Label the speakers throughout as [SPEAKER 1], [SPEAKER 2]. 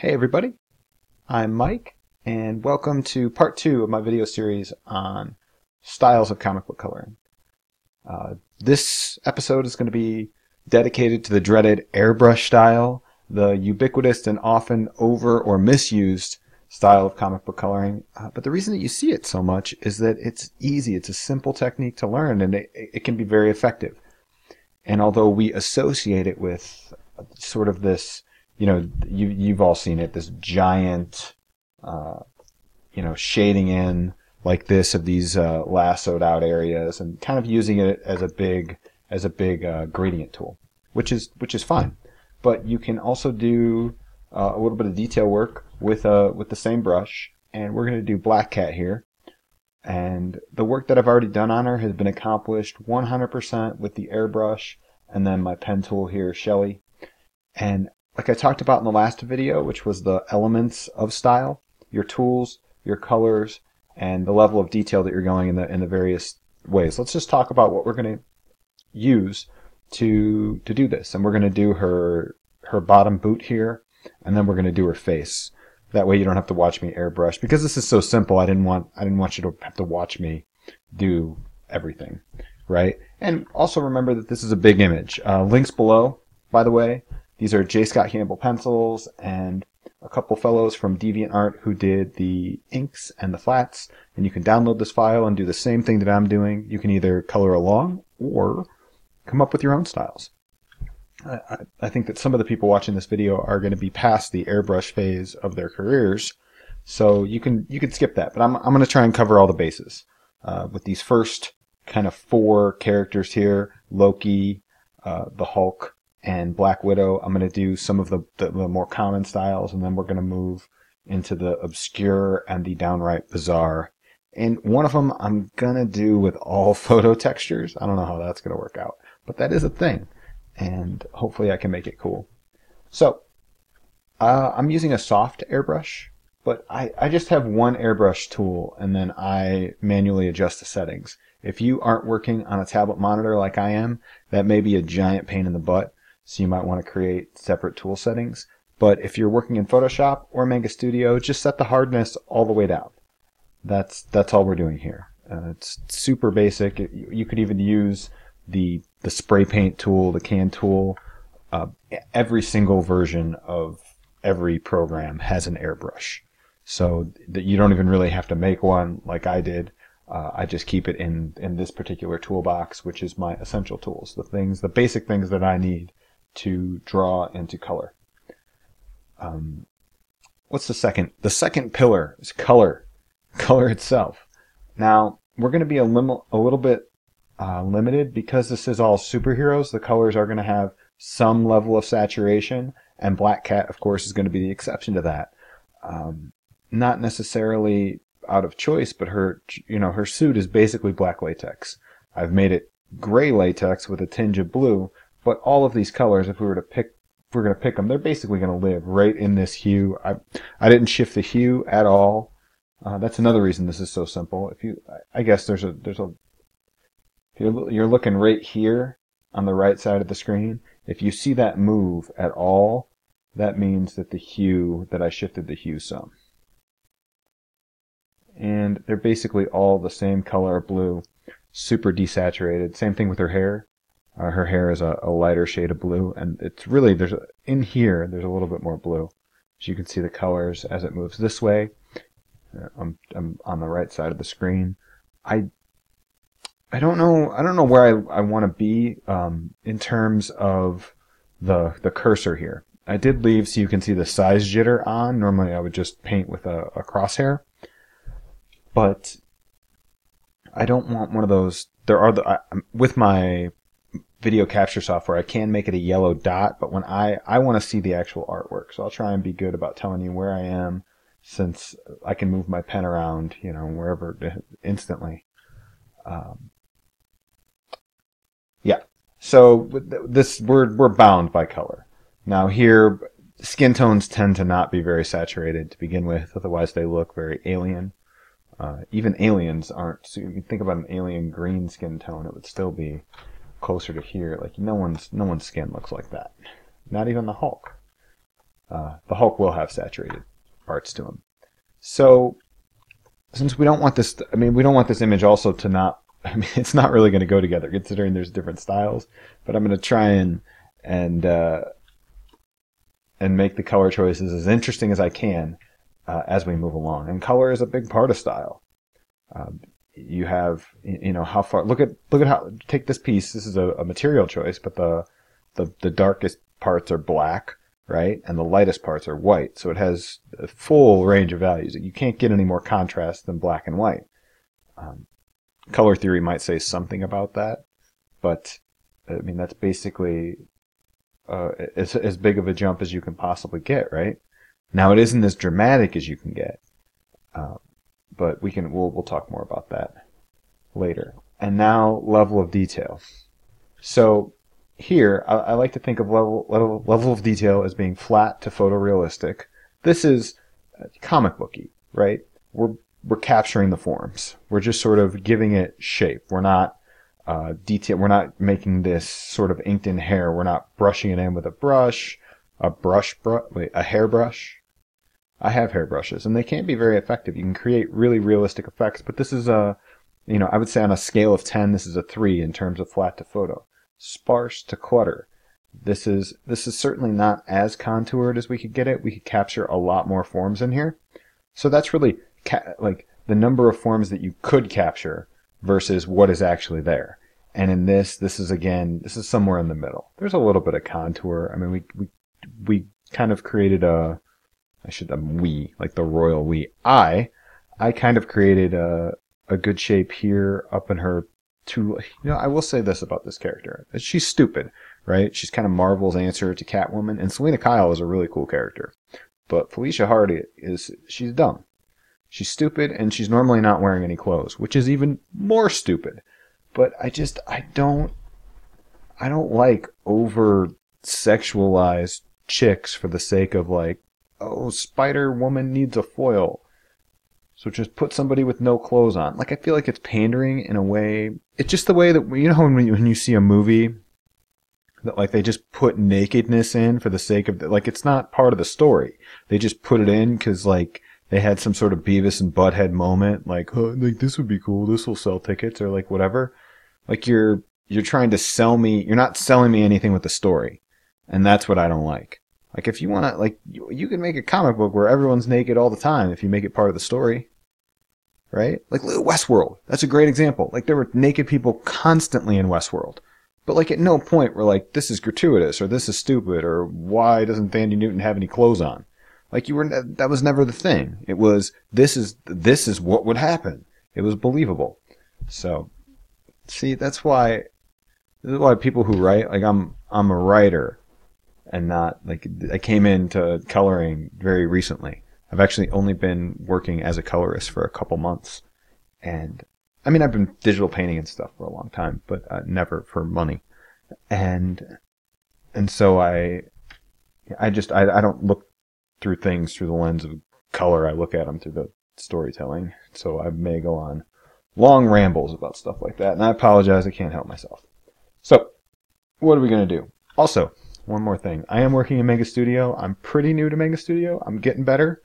[SPEAKER 1] Hey everybody, I'm Mike, and welcome to part two of my video series on styles of comic book coloring. Uh, this episode is going to be dedicated to the dreaded airbrush style, the ubiquitous and often over or misused style of comic book coloring. Uh, but the reason that you see it so much is that it's easy, it's a simple technique to learn, and it, it can be very effective. And although we associate it with sort of this you know, you you've all seen it. This giant, uh, you know, shading in like this of these uh, lassoed out areas, and kind of using it as a big as a big uh, gradient tool, which is which is fine. But you can also do uh, a little bit of detail work with uh with the same brush, and we're going to do Black Cat here. And the work that I've already done on her has been accomplished 100% with the airbrush, and then my pen tool here, Shelly. And like I talked about in the last video, which was the elements of style, your tools, your colors, and the level of detail that you're going in the in the various ways. Let's just talk about what we're going to use to to do this. And we're going to do her her bottom boot here, and then we're going to do her face. That way you don't have to watch me airbrush because this is so simple. I didn't want I didn't want you to have to watch me do everything, right? And also remember that this is a big image. Uh, links below, by the way, these are J. Scott Campbell pencils and a couple fellows from DeviantArt who did the inks and the flats. And you can download this file and do the same thing that I'm doing. You can either color along or come up with your own styles. I, I think that some of the people watching this video are going to be past the airbrush phase of their careers, so you can you can skip that. But I'm I'm going to try and cover all the bases uh, with these first kind of four characters here: Loki, uh, the Hulk, and Black Widow. I'm going to do some of the, the, the, more common styles, and then we're going to move into the obscure and the downright bizarre. And one of them I'm going to do with all photo textures. I don't know how that's going to work out, but that is a thing. And hopefully I can make it cool. So, uh, I'm using a soft airbrush, but I, I just have one airbrush tool and then I manually adjust the settings. If you aren't working on a tablet monitor like I am, that may be a giant pain in the butt. So you might want to create separate tool settings. But if you're working in Photoshop or Manga Studio, just set the hardness all the way down. That's that's all we're doing here. Uh, it's super basic. It, you could even use the the spray paint tool, the can tool. Uh, every single version of every program has an airbrush, so that you don't even really have to make one like I did. Uh, I just keep it in in this particular toolbox, which is my essential tools, the things, the basic things that I need to draw and to color. Um, what's the second? The second pillar is color, color itself. Now we're going to be a, lim- a little bit uh, limited because this is all superheroes. The colors are going to have some level of saturation, and Black Cat, of course, is going to be the exception to that. Um, not necessarily out of choice, but her, you know, her suit is basically black latex. I've made it gray latex with a tinge of blue, but all of these colors, if we were to pick, if we're going to pick them, they're basically going to live right in this hue. I, I didn't shift the hue at all. Uh, that's another reason this is so simple. If you, I guess there's a, there's a, you're, you're looking right here on the right side of the screen. If you see that move at all, that means that the hue, that I shifted the hue some. And they're basically all the same color blue, super desaturated. Same thing with her hair. Uh, her hair is a, a, lighter shade of blue, and it's really there's a, in here there's a little bit more blue. So you can see the colors as it moves this way. Uh, I'm, I'm on the right side of the screen. I I don't know I don't know where I, I want to be um, in terms of the the cursor here. I did leave so you can see the size jitter on. Normally I would just paint with a, a crosshair, but I don't want one of those. There are the I, with my video capture software, I can make it a yellow dot, but when I, I want to see the actual artwork. So I'll try and be good about telling you where I am since I can move my pen around, you know, wherever instantly. Um, yeah. So this, we're, we're bound by color. Now here, skin tones tend to not be very saturated to begin with, otherwise they look very alien. Uh, even aliens aren't, so if you think about an alien green skin tone, it would still be closer to here. Like no one's no one's skin looks like that. Not even the Hulk. Uh, the Hulk will have saturated parts to him. So, since we don't want this, I mean, we don't want this image also to not, I mean, it's not really going to go together considering there's different styles, but I'm going to try and, and, uh, and make the color choices as interesting as I can uh, as we move along. And color is a big part of style. Um, you have, you know, how far. Look at look at how. Take this piece. This is a, a material choice, but the, the the darkest parts are black, right, and the lightest parts are white. So it has a full range of values. You can't get any more contrast than black and white. Um, color theory might say something about that, but I mean that's basically uh, as, as big of a jump as you can possibly get, right? Now it isn't as dramatic as you can get, uh, but we can we'll we'll talk more about that later. And now level of detail. So here I, I like to think of level, level level of detail as being flat to photorealistic. This is comic booky, right? We're we're capturing the forms. We're just sort of giving it shape. We're not uh, detail. We're not making this sort of inked in hair. We're not brushing it in with a brush, a brush, br- wait, a hairbrush. I have hairbrushes, and they can be very effective. You can create really realistic effects, but this is a, you know, I would say on a scale of ten, this is a three in terms of flat to photo, sparse to clutter. This is this is certainly not as contoured as we could get it. We could capture a lot more forms in here, so that's really ca- like the number of forms that you could capture versus what is actually there. And in this, this is again, this is somewhere in the middle. There's a little bit of contour. I mean, we, we, we kind of created a, I should, um, we, like the royal we. I, I kind of created a, a good shape here up in her two, you know, I will say this about this character. She's stupid, right? She's kind of Marvel's answer to Catwoman. And Selina Kyle is a really cool character. But Felicia Hardy is, she's dumb. She's stupid and she's normally not wearing any clothes, which is even more stupid. But I just I don't I don't like over sexualized chicks for the sake of like, oh, Spider Woman needs a foil. So just put somebody with no clothes on. Like I feel like it's pandering in a way. It's just the way that you know when you, when you see a movie that like they just put nakedness in for the sake of like it's not part of the story. They just put it in because like they had some sort of Beavis and Butthead moment, like, oh, like this would be cool, this will sell tickets, or like whatever. Like you're you're trying to sell me, you're not selling me anything with the story, and that's what I don't like. Like if you want to, like you, you can make a comic book where everyone's naked all the time if you make it part of the story, right? Like Westworld, that's a great example. Like there were naked people constantly in Westworld. But like at no point were like, this is gratuitous, or this is stupid, or why doesn't Thandie Newton have any clothes on? Like you were, that was never the thing. It was, this is, this is what would happen. It was believable. So, see, that's why, this is why people who write, like I'm, I'm a writer and not, like, I came into coloring very recently. I've actually only been working as a colorist for a couple months. And, I mean, I've been digital painting and stuff for a long time, but uh, never for money. And, and so I, I just, I, I don't look through things through the lens of color. I look at them through the storytelling. So I may go on long rambles about stuff like that. And I apologize. I can't help myself. So what are we going to do? Also, one more thing. I am working in Manga Studio. I'm pretty new to Manga Studio. I'm getting better.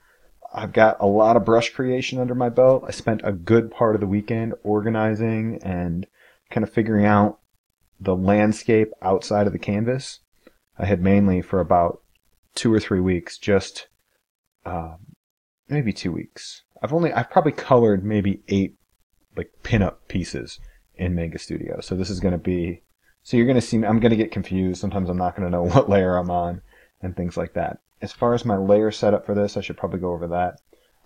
[SPEAKER 1] I've got a lot of brush creation under my belt. I spent a good part of the weekend organizing and kind of figuring out the landscape outside of the canvas. I had mainly for about two or three weeks, just uh, maybe two weeks. I've only I've probably colored maybe eight like pinup pieces in Manga Studio. So this is going to be so you're going to see I'm going to get confused. Sometimes I'm not going to know what layer I'm on and things like that. As far as my layer setup for this, I should probably go over that.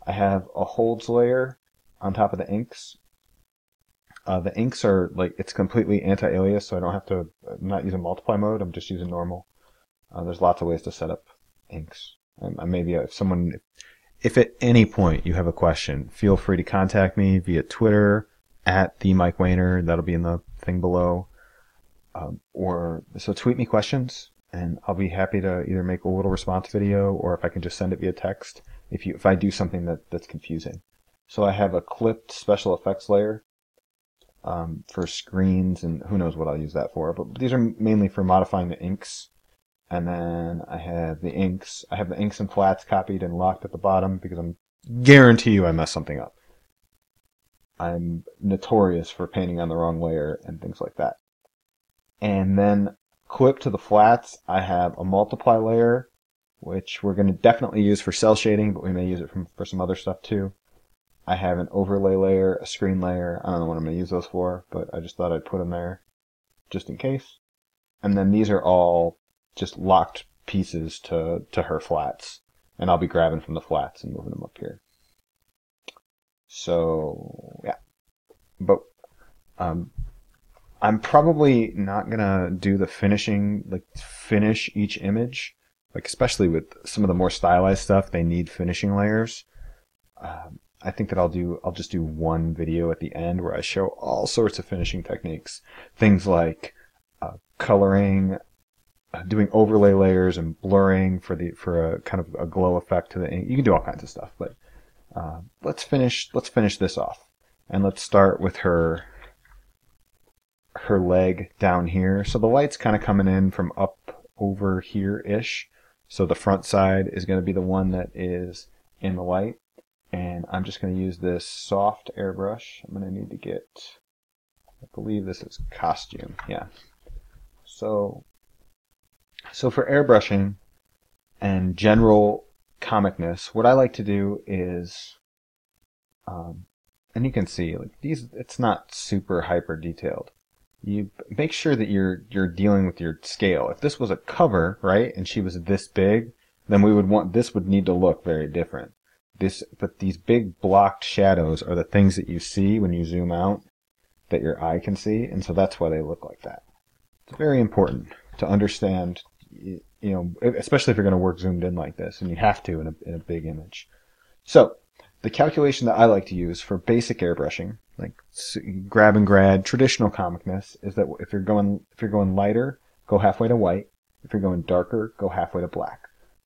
[SPEAKER 1] I have a holds layer on top of the inks. Uh, the inks are like it's completely anti-alias, so I don't have to. I'm not using multiply mode. I'm just using normal. Uh, there's lots of ways to set up inks. Um, maybe if someone, if at any point you have a question, feel free to contact me via Twitter at the Mike Wehner. That'll be in the thing below. Um, or so tweet me questions and I'll be happy to either make a little response video or if I can just send it via text if you if I do something that that's confusing. So I have a clipped special effects layer um, for screens and who knows what I'll use that for. But these are mainly for modifying the inks And then I have the inks. I have the inks and flats copied and locked at the bottom because I'm guarantee you I messed something up. I'm notorious for painting on the wrong layer and things like that. And then clip to the flats, I have a multiply layer, which we're going to definitely use for cel shading, but we may use it from, for some other stuff too. I have an overlay layer, a screen layer. I don't know what I'm going to use those for, but I just thought I'd put them there just in case. And then these are all just locked pieces to, to her flats. And I'll be grabbing from the flats and moving them up here. So, yeah. But, um, I'm probably not gonna do the finishing, like finish each image. Like especially with some of the more stylized stuff, they need finishing layers. Um, I think that I'll do, I'll just do one video at the end where I show all sorts of finishing techniques. Things like uh, coloring, uh, doing overlay layers and blurring for the, for a kind of a glow effect to the ink. You can do all kinds of stuff, but, uh, let's finish, let's finish this off. And let's start with her, her leg down here. So the light's kind of coming in from up over here-ish. So the front side is going to be the one that is in the light and I'm just going to use this soft airbrush. I'm going to need to get, I believe this is costume, yeah. So, so for airbrushing and general comicness, what I like to do is, um, and you can see like these, it's not super hyper detailed. You make sure that you're you're dealing with your scale. If this was a cover, right, and she was this big, then we would want this would need to look very different this, but these big blocked shadows are the things that you see when you zoom out that your eye can see, and so that's why they look like that. It's very important to understand, you know, especially if you're going to work zoomed in like this, and you have to in a, in a big image. So, the calculation that I like to use for basic airbrushing, like grab and grad, traditional comicness, is that if you're going if you're going lighter, go halfway to white. If you're going darker, go halfway to black.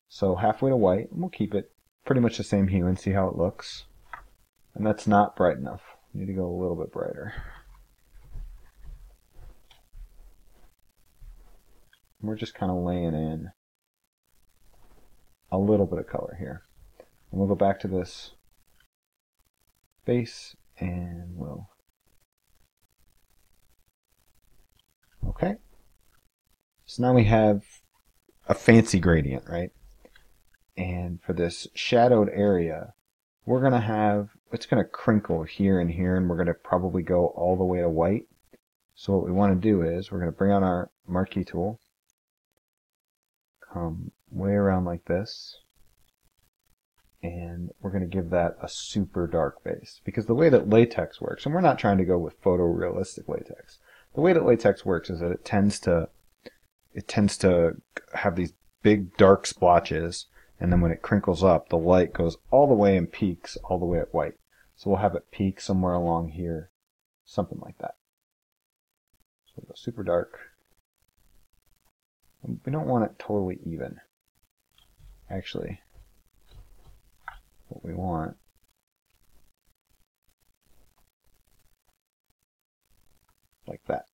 [SPEAKER 1] So halfway to white, and we'll keep it pretty much the same hue and see how it looks. And that's not bright enough. Need to go a little bit brighter. We're just kind of laying in a little bit of color here. And we'll go back to this face and we'll Okay. So now we have a fancy gradient, right? And for this shadowed area, we're to have, it's to crinkle here and here, and we're to probably go all the way to white. So what we want to do is, we're to bring on our marquee tool, come way around like this, and we're going to give that a super dark base. Because the way that latex works, and we're not trying to go with photorealistic latex, the way that latex works is that it tends to, it tends to have these big dark splotches and then when it crinkles up, the light goes all the way and peaks all the way at white. So we'll have it peak somewhere along here, something like that. So we'll go super dark. We don't want it totally even. Actually, what we want like that.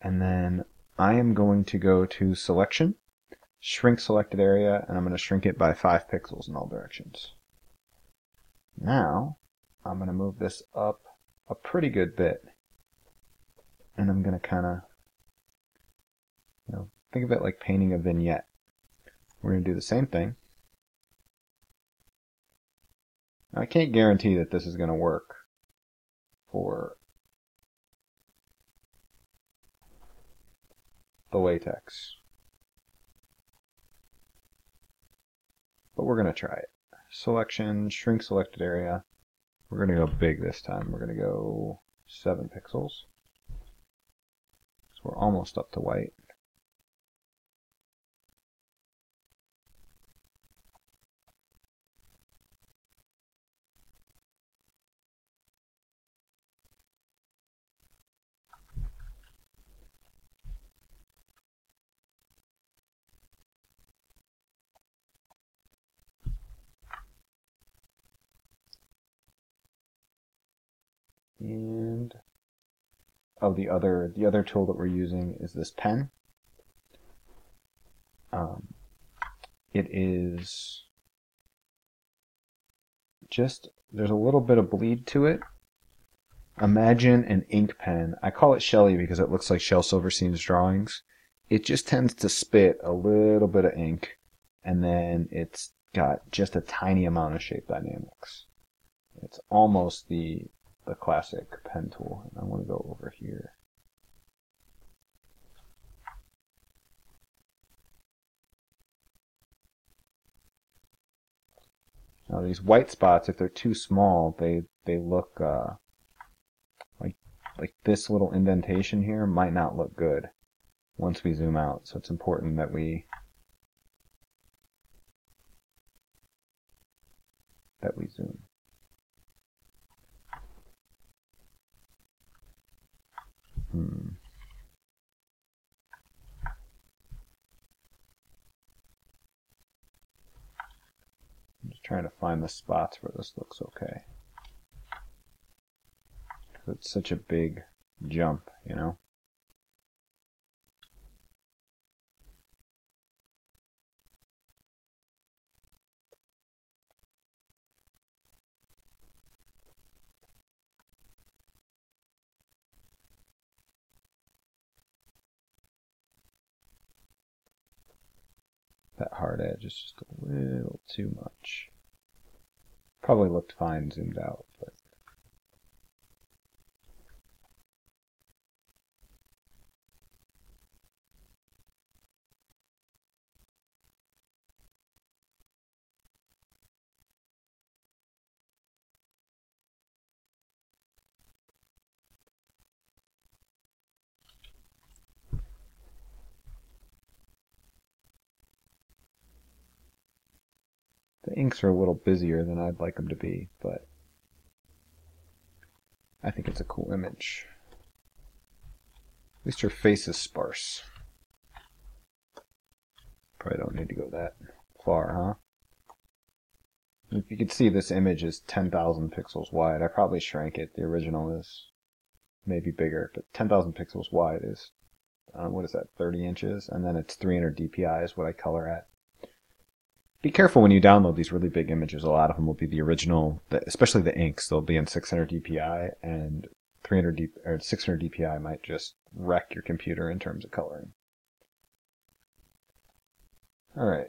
[SPEAKER 1] And then I am going to go to selection shrink selected area, and I'm going to shrink it by 5 pixels in all directions. Now, I'm going to move this up a pretty good bit. And I'm going to kind of, you know, think of it like painting a vignette. We're going to do the same thing. I can't guarantee that this is going to work for the latex. but we're going to try it. Selection, shrink selected area. We're going to go big this time. We're going to go 7 pixels. So we're almost up to white. And of the other the other tool that we're using is this pen. Um, it is just there's a little bit of bleed to it. Imagine an ink pen. I call it Shelly because it looks like Shel Silverstein's drawings. It just tends to spit a little bit of ink, and then it's got just a tiny amount of shape dynamics. It's almost the the classic pen tool. And I want to go over here. Now these white spots, if they're too small, they they look uh, like like this little indentation here might not look good once we zoom out. So it's important that we that we zoom. Trying to find the spots where this looks okay. It's such a big jump, you know? That hard edge is just a little too much. Probably looked fine zoomed out, but The inks are a little busier than I'd like them to be, but I think it's a cool image. At least her face is sparse. Probably don't need to go that far, huh? If you can see this image is 10,000 pixels wide. I probably shrank it. The original is maybe bigger, but 10,000 pixels wide is, uh, what is that, 30 inches? And then it's 300 dpi is what I color at be careful when you download these really big images. A lot of them will be the original, especially the inks. They'll be in 600 dpi, and 300 D, or 600 dpi might just wreck your computer in terms of coloring. All right.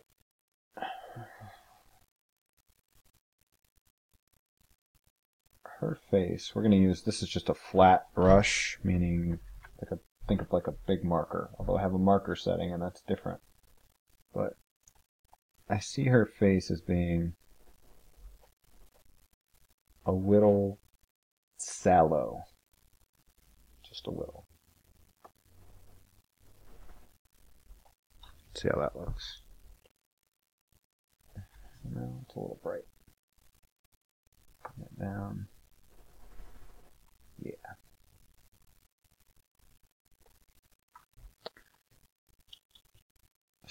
[SPEAKER 1] Her face. We're going to use. This is just a flat brush, meaning like a think of like a big marker. Although I have a marker setting, and that's different. But I see her face as being a little sallow. Just a little. see how that looks. No, it's a little bright. Bring it down. Yeah.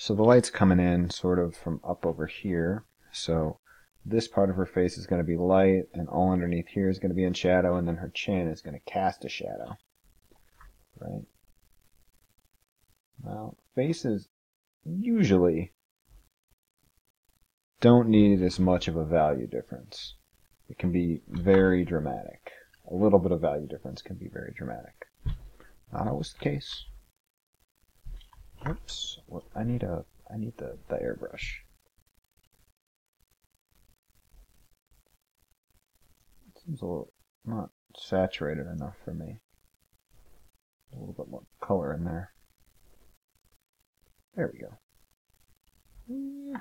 [SPEAKER 1] So the light's coming in sort of from up over here. So this part of her face is going to be light, and all underneath here is going to be in shadow, and then her chin is going to cast a shadow. Right? Well, faces usually don't need as much of a value difference. It can be very dramatic. A little bit of value difference can be very dramatic. Not always the case. Oops. I need a. I need the the airbrush. It seems a little not saturated enough for me. A little bit more color in there. There we go. Yeah.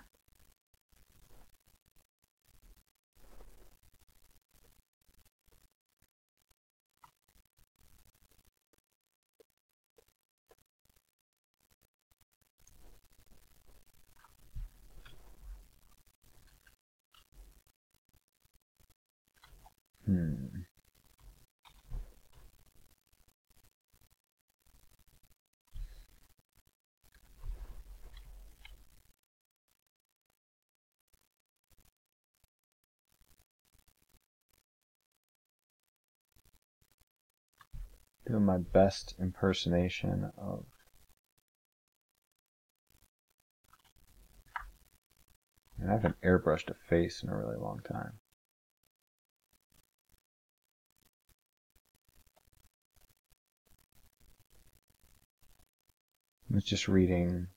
[SPEAKER 1] Hmm. doing my best impersonation of I haven't airbrushed a face in a really long time. I was just reading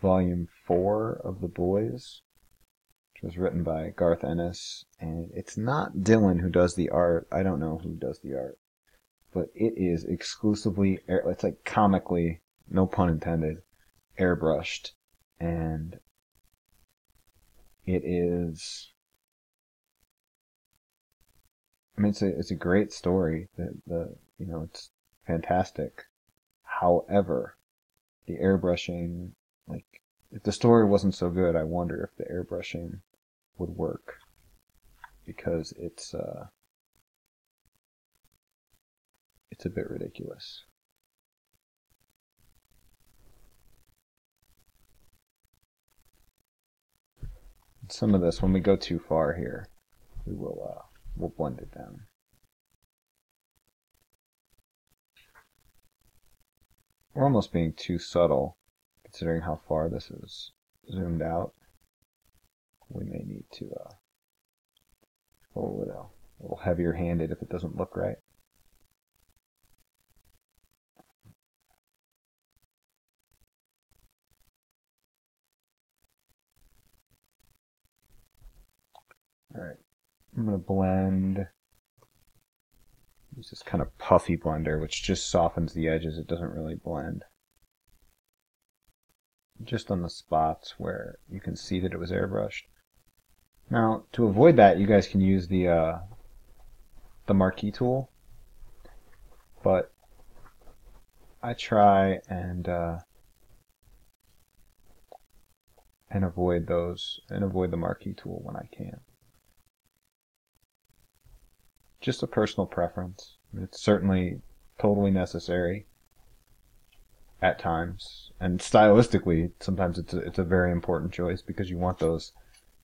[SPEAKER 1] volume four of The Boys, which was written by Garth Ennis, and it's not Dylan who does the art. I don't know who does the art, but it is exclusively it's like comically, no pun intended, airbrushed, and it is. I mean, it's a it's a great story. The the you know it's fantastic. However, the airbrushing, like, if the story wasn't so good, I wonder if the airbrushing would work because it's uh, it's a bit ridiculous. Some of this, when we go too far here, we will uh, we'll blend it down. We're almost being too subtle, considering how far this is zoomed out. We may need to uh, go a little, heavier handed if it doesn't look right. Alright, I'm going to blend Use this kind of puffy blender, which just softens the edges. It doesn't really blend. Just on the spots where you can see that it was airbrushed. Now, to avoid that, you guys can use the uh, the marquee tool, but I try and uh, and avoid those and avoid the marquee tool when I can just a personal preference. It's certainly totally necessary at times, and stylistically, sometimes it's a, it's a very important choice because you want those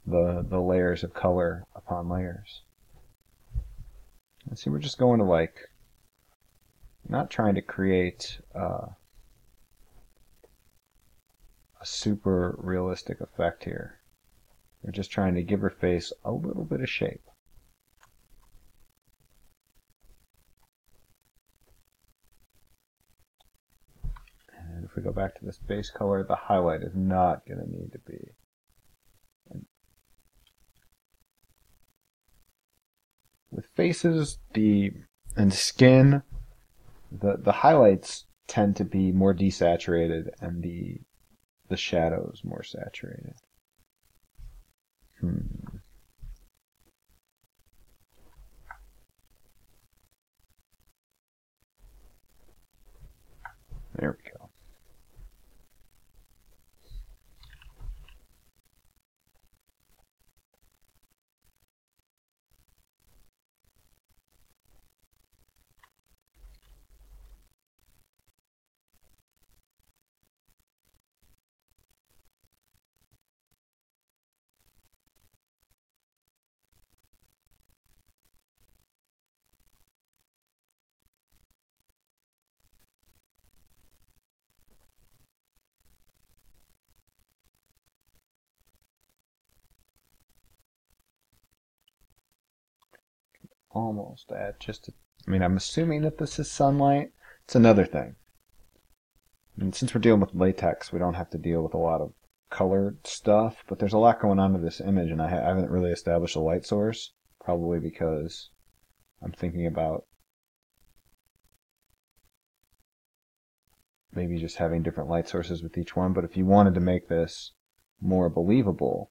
[SPEAKER 1] the the layers of color upon layers. And see, we're just going to like not trying to create uh, a super realistic effect here. We're just trying to give her face a little bit of shape. We go back to this base color, the highlight is not going to need to be. With faces, the and skin, the the highlights tend to be more desaturated and the the shadows more saturated. Hmm. There we go. At just, I mean, I'm assuming that this is sunlight. It's another thing. And since we're dealing with latex, we don't have to deal with a lot of colored stuff, but there's a lot going on to this image, and I haven't really established a light source, probably because I'm thinking about maybe just having different light sources with each one, but if you wanted to make this more believable,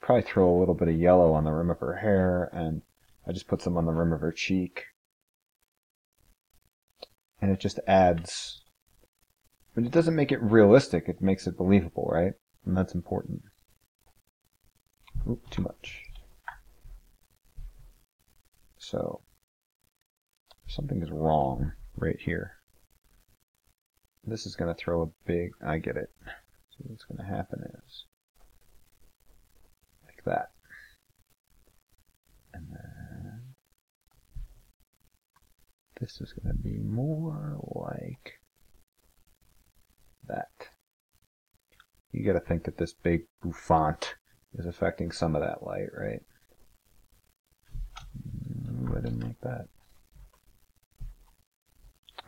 [SPEAKER 1] probably throw a little bit of yellow on the rim of her hair and I just put some on the rim of her cheek. And it just adds, but it doesn't make it realistic, it makes it believable, right? And that's important. Too much. So, something is wrong right here. This is going to throw a big, I get it. So what's going to happen is, like that. And then this is going to be more like that. You got to think that this big bouffant is affecting some of that light, right? I didn't like that.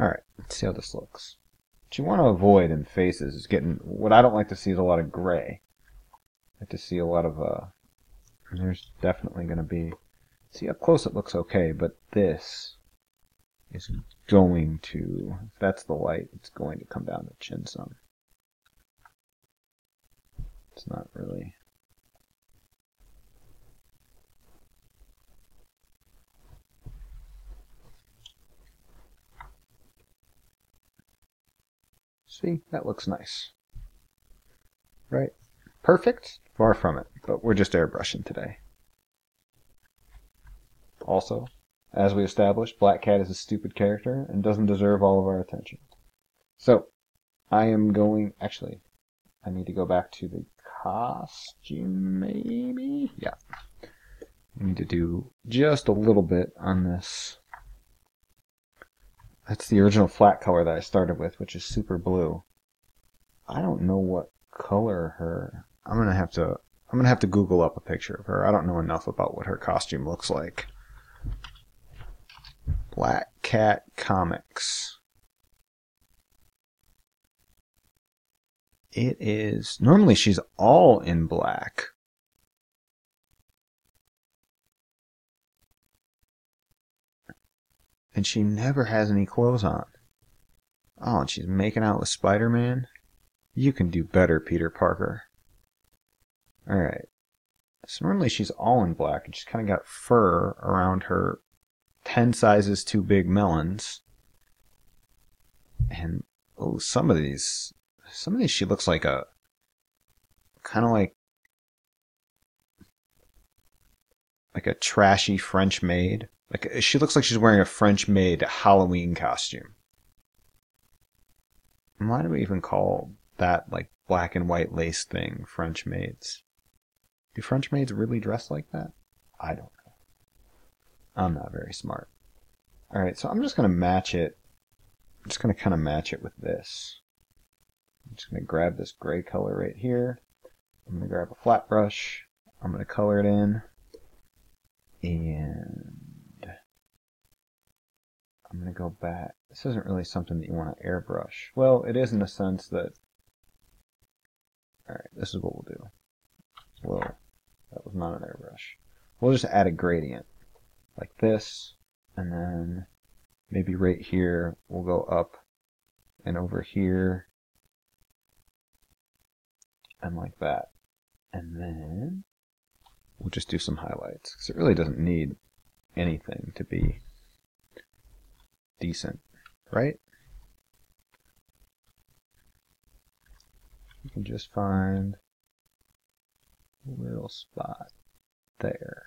[SPEAKER 1] Alright, let's see how this looks. What you want to avoid in faces is getting, what I don't like to see is a lot of gray. I like to see a lot of, uh, there's definitely going to be, see up close it looks okay, but this is going to, if that's the light, it's going to come down the chin some. It's not really See, that looks nice. Right? Perfect? Far from it, but we're just airbrushing today. Also, as we established, Black Cat is a stupid character and doesn't deserve all of our attention. So, I am going, actually, I need to go back to the costume, maybe? Yeah. I need to do just a little bit on this that's the original flat color that I started with, which is super blue. I don't know what color her. I'm gonna have to. I'm gonna have to Google up a picture of her. I don't know enough about what her costume looks like. Black Cat Comics. It is normally she's all in black. and she never has any clothes on. Oh, and she's making out with Spider Man? You can do better, Peter Parker. Alright. So normally she's all in black, and she's kind of got fur around her 10 sizes too big melons. And, oh, some of these, some of these she looks like a, kind of like, like a trashy French maid. Like she looks like she's wearing a French maid Halloween costume. Why do we even call that like black and white lace thing French maids? Do French maids really dress like that? I don't. I'm not very smart. Alright, so I'm just going to match it. I'm just going to kind of match it with this. I'm just going to grab this gray color right here. I'm going to grab a flat brush. I'm going to color it in. And I'm going to go back. This isn't really something that you want to airbrush. Well, it is in the sense that... Alright, this is what we'll do. Well, that was not an airbrush. We'll just add a gradient. Like this, and then maybe right here we'll go up and over here and like that. And then we'll just do some highlights because it really doesn't need anything to be decent, right? You can just find a little spot there.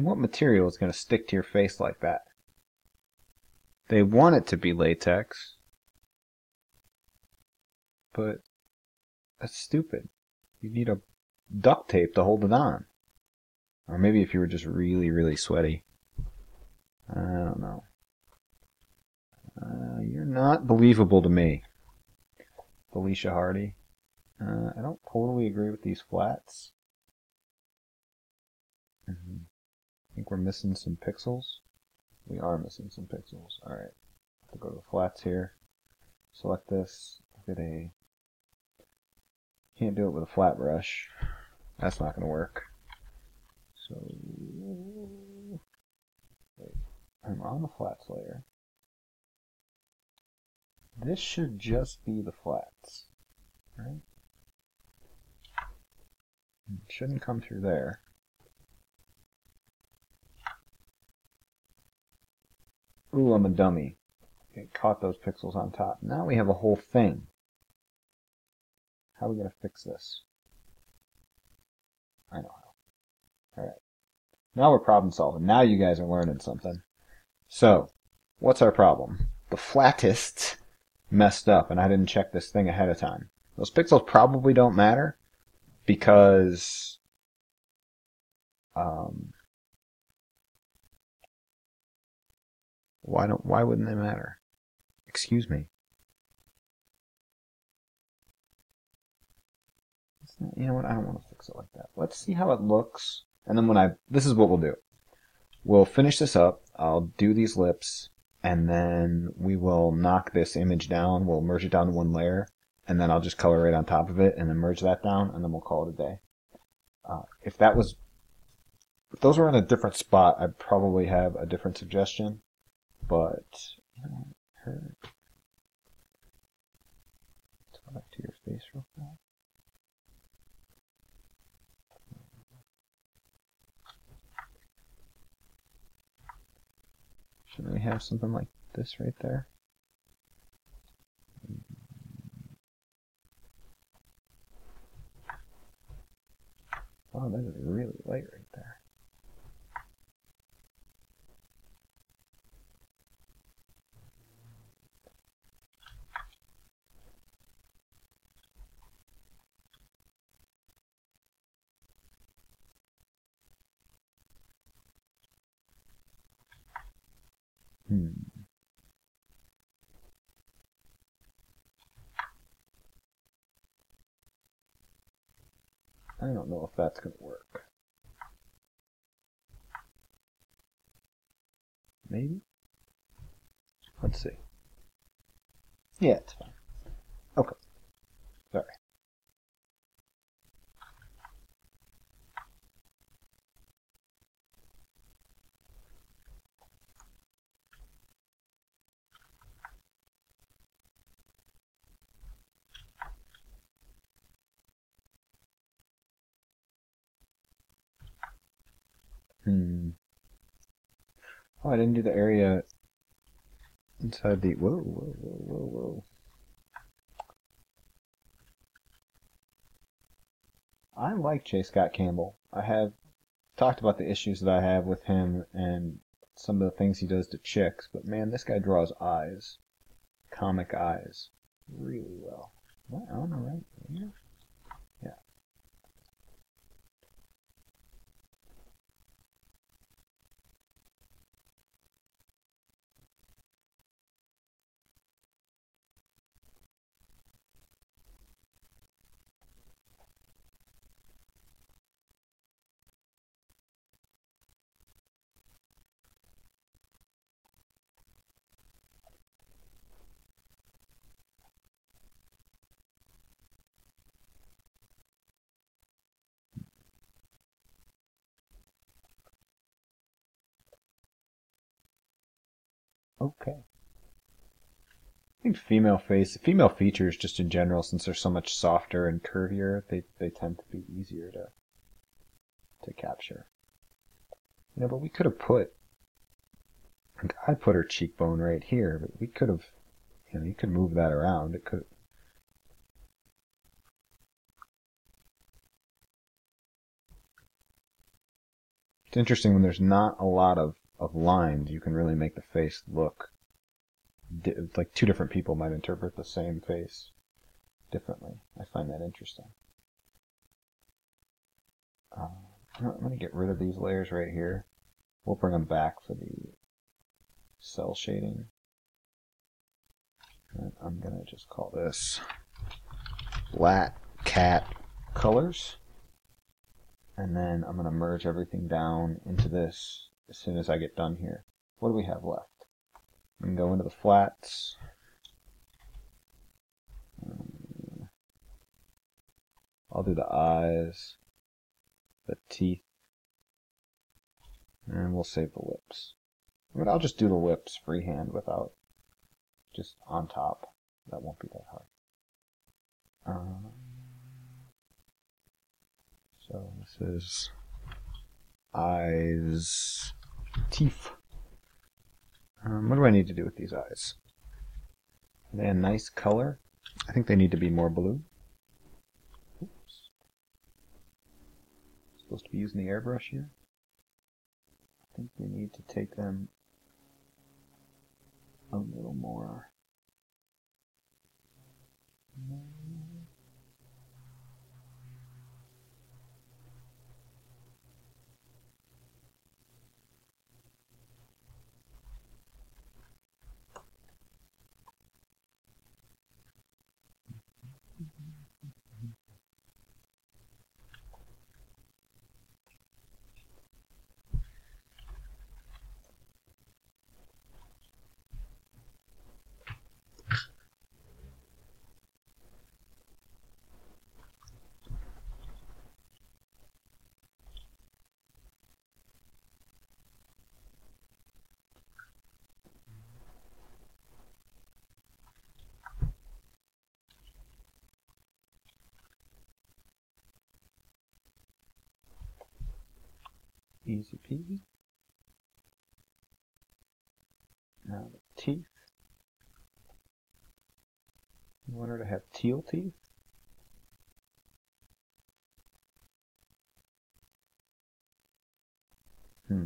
[SPEAKER 1] Mean, what material is going to stick to your face like that? They want it to be latex, but that's stupid. You need a duct tape to hold it on. Or maybe if you were just really, really sweaty. I don't know. Uh, you're not believable to me, Felicia Hardy. Uh, I don't totally agree with these flats. Mm -hmm think we're missing some pixels. We are missing some pixels. Alright. To go to the flats here. Select this. Get a can't do it with a flat brush. That's not gonna work. So wait, I'm on the flats layer. This should just be the flats. right? It shouldn't come through there. Ooh, I'm a dummy. It caught those pixels on top. Now we have a whole thing. How are we going to fix this? I know how. Alright. Now we're problem solving. Now you guys are learning something. So, what's our problem? The flattest messed up, and I didn't check this thing ahead of time. Those pixels probably don't matter because um, why don't why wouldn't they matter? Excuse me. Not, you know what? I don't want to fix it like that. Let's see how it looks, and then when I this is what we'll do. We'll finish this up. I'll do these lips, and then we will knock this image down. We'll merge it down to one layer, and then I'll just color right on top of it, and then merge that down, and then we'll call it a day. Uh, if that was, if those were in a different spot, I'd probably have a different suggestion. But her. Let's go back to your face real quick. Shouldn't we have something like this right there? Oh, that is really light right there. Hmm. I don't know if that's going to work. Maybe? Let's see. Yeah, it's fine. Okay. Hmm. Oh, I didn't do the area inside the. Whoa, whoa, whoa, whoa, whoa. I like J. Scott Campbell. I have talked about the issues that I have with him and some of the things he does to chicks, but man, this guy draws eyes. Comic eyes. Really well. Am I on the right here? Okay. I think female face, female features just in general, since they're so much softer and curvier, they, they tend to be easier to to capture. You know, but we could have put, like I put her cheekbone right here, but we could have, you know, you could move that around. It could. It's interesting when there's not a lot of of lines, you can really make the face look like two different people might interpret the same face differently. I find that interesting. Um, I'm going to get rid of these layers right here. We'll bring them back for the cel shading. And I'm going to just call this Lat Cat Colors. And then I'm going to merge everything down into this as soon as I get done here. What do we have left? We can go into the flats. Um, I'll do the eyes, the teeth, and we'll save the lips. But I'll just do the lips freehand without just on top. That won't be that hard. Um, so this is eyes, teeth. Um, what do I need to do with these eyes? Are they a nice color? I think they need to be more blue. Oops. Supposed to be using the airbrush here. I think we need to take them a little more. Easy peasy. Now the teeth. You want her to have teal teeth? Hmm.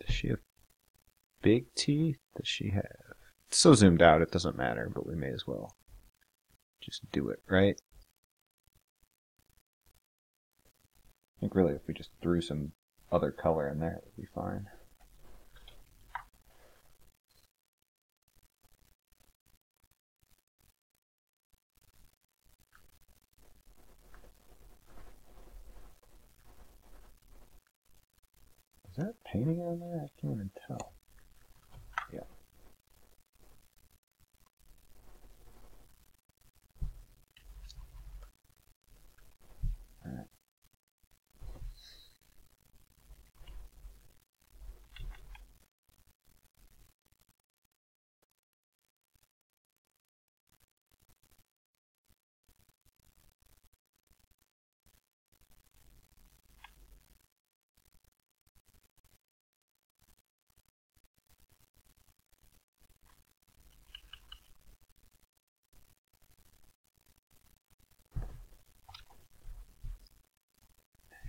[SPEAKER 1] Does she have big teeth? Does she have... It's so zoomed out it doesn't matter, but we may as well just do it, right? I think really if we just threw some other color in there, it would be fine. Is that painting on there? I can't even tell.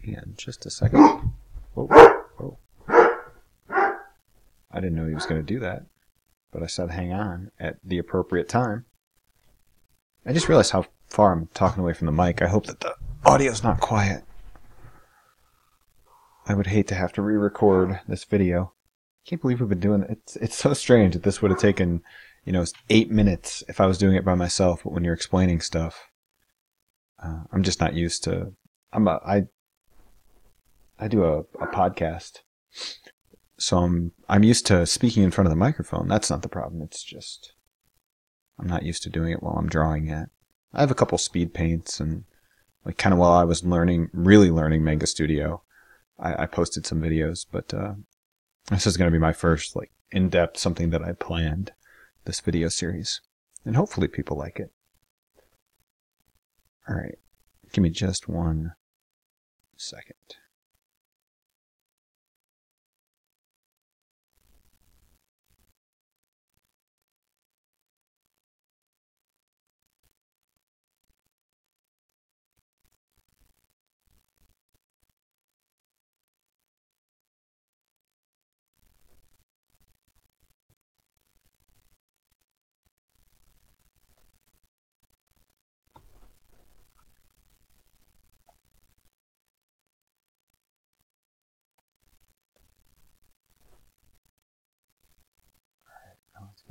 [SPEAKER 1] On just a second. Whoa, whoa. I didn't know he was going to do that, but I said hang on at the appropriate time. I just realized how far I'm talking away from the mic. I hope that the audio's not quiet. I would hate to have to re-record this video. I can't believe we've been doing it. It's, it's so strange that this would have taken, you know, eight minutes if I was doing it by myself, but when you're explaining stuff, uh, I'm just not used to, I'm a, I I do a, a podcast, so I'm I'm used to speaking in front of the microphone. That's not the problem. It's just I'm not used to doing it while I'm drawing yet. I have a couple speed paints and like kind of while I was learning, really learning Manga Studio, I, I posted some videos. But uh, this is going to be my first like in-depth something that I planned this video series, and hopefully people like it. All right, give me just one second.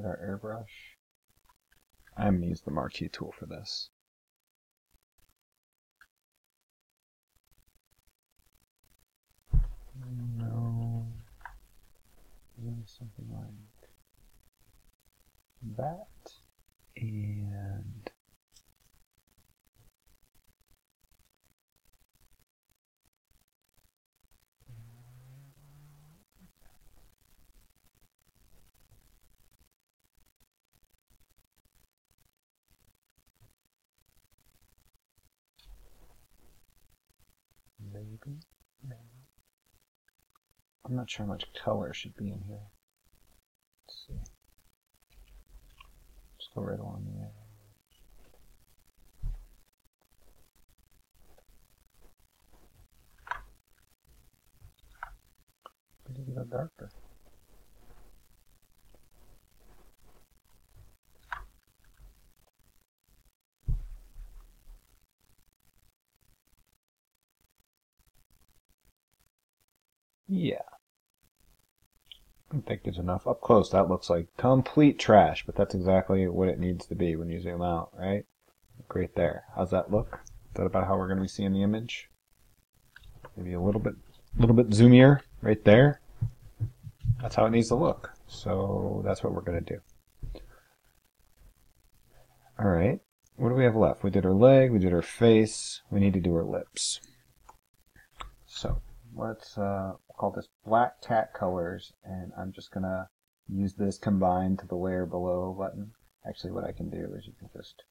[SPEAKER 1] Get our airbrush. I'm going to use the marquee tool for this. No. Something like that. And maybe. I'm not sure how much color should be in here. Let's see. Just go right along the edge. Maybe a darker. Yeah. I think gives enough. Up close, that looks like complete trash, but that's exactly what it needs to be when you zoom out, right? Great there. How's that look? Is that about how we're going to be seeing the image? Maybe a little bit, a little bit zoomier right there. That's how it needs to look. So that's what we're going to do. All right. What do we have left? We did her leg, we did her face. We need to do her lips. So let's uh, call this black cat colors and I'm just gonna use this combined to the layer below button. Actually what I can do is you can just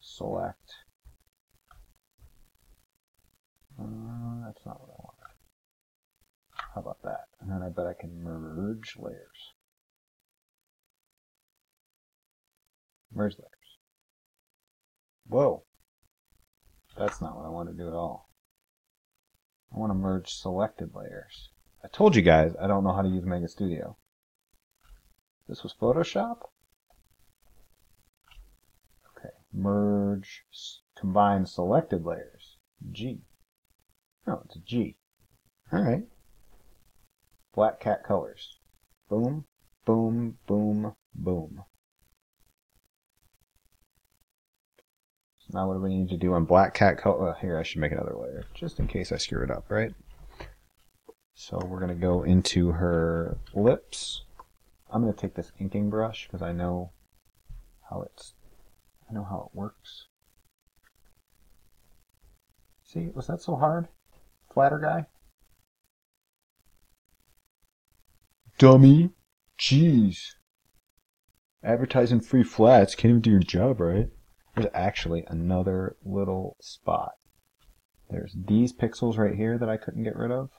[SPEAKER 1] select uh, that's not what I want. How about that? And then I bet I can merge layers. Merge layers. Whoa. That's not what I want to do at all. I want to merge selected layers. I told you guys I don't know how to use Manga Studio. This was Photoshop? Okay, merge, combine selected layers. G. No, it's a G. Alright. Black cat colors. Boom, boom, boom, boom. Now what do we need to do on black cat? Uh, here, I should make another layer, just in case I screw it up, right? So we're going to go into her lips. I'm going to take this inking brush because I know how it's, I know how it works. See, was that so hard? Flatter guy? Dummy. Jeez. Advertising free flats can't even do your job right. There's actually another little spot. There's these pixels right here that I couldn't get rid of.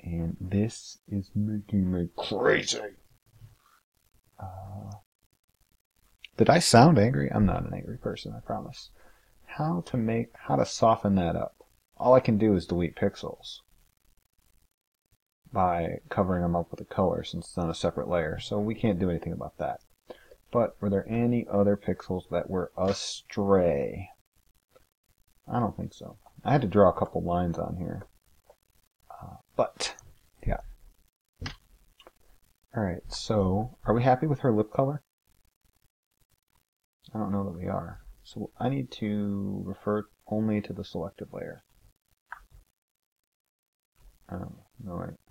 [SPEAKER 1] And this is making me crazy. Uh, did I sound angry? I'm not an angry person, I promise. How to make, how to soften that up? All I can do is delete pixels by covering them up with a color since it's on a separate layer. So we can't do anything about that. But were there any other pixels that were astray? I don't think so. I had to draw a couple lines on here. Uh, but, yeah. Alright, so are we happy with her lip color? I don't know that we are. So I need to refer only to the selected layer. Oh, no, wait.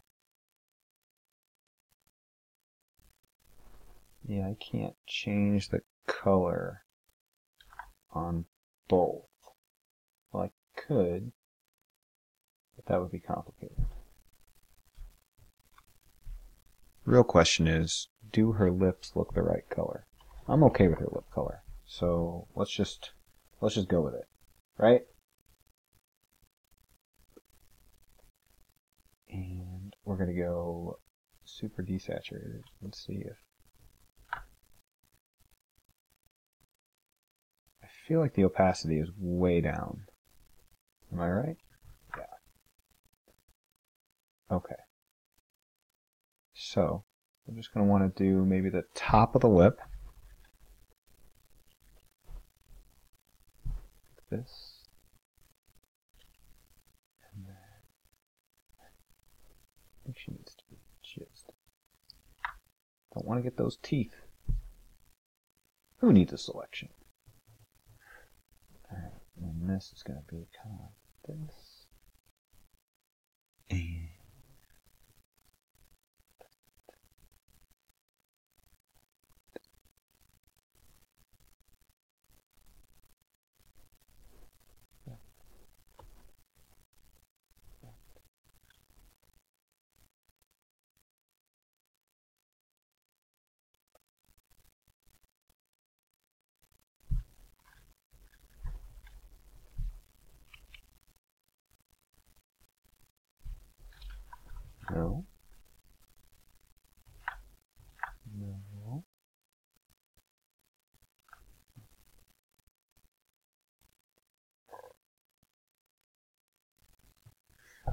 [SPEAKER 1] Yeah, I can't change the color on both. Well, I could, but that would be complicated. Real question is, do her lips look the right color? I'm okay with her lip color, so let's just let's just go with it, right? And we're gonna go super desaturated. Let's see if feel like the opacity is way down. Am I right? Yeah. Okay. So, I'm just going to want to do maybe the top of the lip. Like this. And then, I think she needs to be just. Don't want to get those teeth. Who needs a selection? And this is going to be kind of like this. And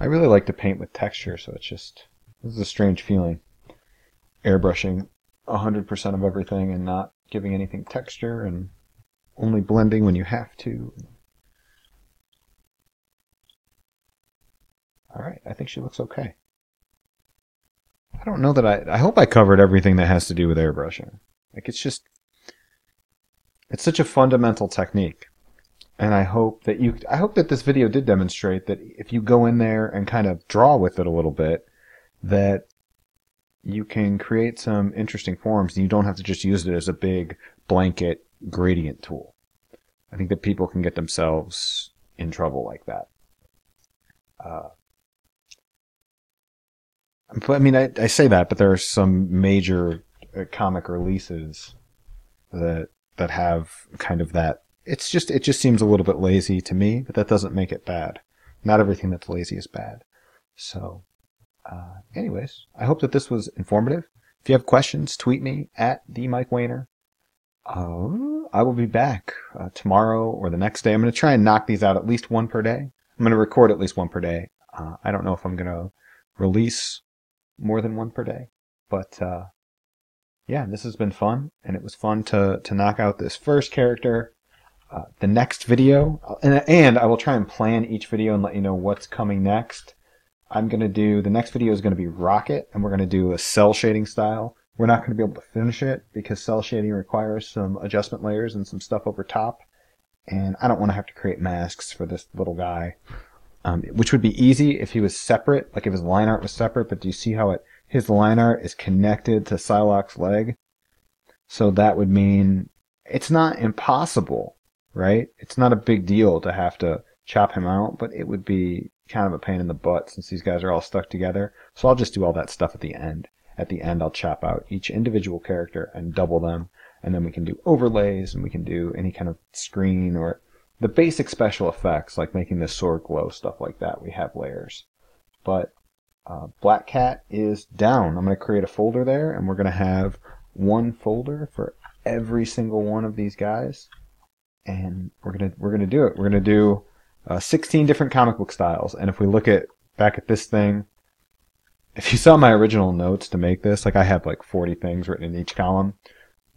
[SPEAKER 1] I really like to paint with texture, so it's just, this is a strange feeling. Airbrushing 100% of everything and not giving anything texture and only blending when you have to. Alright, I think she looks okay. I don't know that I, I hope I covered everything that has to do with airbrushing. Like it's just, it's such a fundamental technique. And I hope that you, I hope that this video did demonstrate that if you go in there and kind of draw with it a little bit, that you can create some interesting forms and you don't have to just use it as a big blanket gradient tool. I think that people can get themselves in trouble like that. Uh, I mean, I, I say that, but there are some major uh, comic releases that that have kind of that. It's just it just seems a little bit lazy to me, but that doesn't make it bad. Not everything that's lazy is bad. So, uh, anyways, I hope that this was informative. If you have questions, tweet me at the Mike Wehner. Uh, I will be back uh, tomorrow or the next day. I'm going to try and knock these out at least one per day. I'm going to record at least one per day. Uh, I don't know if I'm going to release more than one per day. But uh, yeah, this has been fun, and it was fun to to knock out this first character. Uh, the next video, and, and I will try and plan each video and let you know what's coming next. I'm going to do, the next video is going to be Rocket, and we're going to do a cel shading style. We're not going to be able to finish it because cel shading requires some adjustment layers and some stuff over top. And I don't want to have to create masks for this little guy um, which would be easy if he was separate, like if his line art was separate. But do you see how it his line art is connected to Psylocke's leg? So that would mean it's not impossible, right? It's not a big deal to have to chop him out, but it would be kind of a pain in the butt since these guys are all stuck together. So I'll just do all that stuff at the end. At the end, I'll chop out each individual character and double them, and then we can do overlays and we can do any kind of screen or the basic special effects, like making the sword glow, stuff like that, we have layers. But uh, Black Cat is down. I'm going to create a folder there, and we're going to have one folder for every single one of these guys, and we're gonna we're gonna do it. We're gonna do uh, 16 different comic book styles, and if we look at back at this thing, if you saw my original notes to make this, like I have like 40 things written in each column,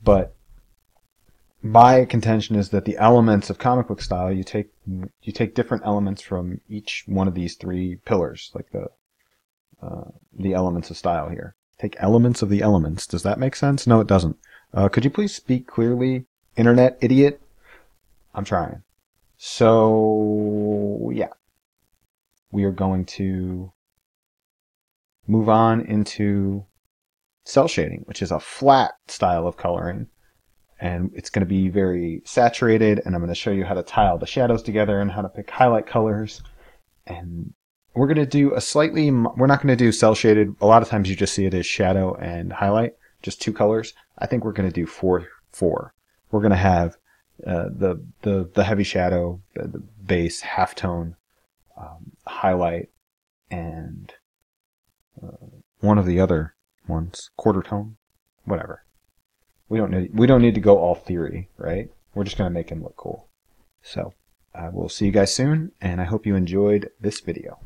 [SPEAKER 1] but my contention is that the elements of comic book style you take you take different elements from each one of these three pillars, like the uh, the elements of style here. Take elements of the elements. Does that make sense? No, it doesn't. Uh, could you please speak clearly, internet idiot? I'm trying. So yeah, we are going to move on into cel shading, which is a flat style of coloring. And it's going to be very saturated and I'm going to show you how to tile the shadows together and how to pick highlight colors. And we're going to do a slightly we're not going to do cel shaded. A lot of times you just see it as shadow and highlight just two colors. I think we're going to do four four. We're going to have uh, the the the heavy shadow the, base halftone um, highlight and uh, one of the other ones quarter tone whatever we don't need we don't need to go all theory, right? We're just going to make him look cool. So, uh, we'll see you guys soon, and I hope you enjoyed this video.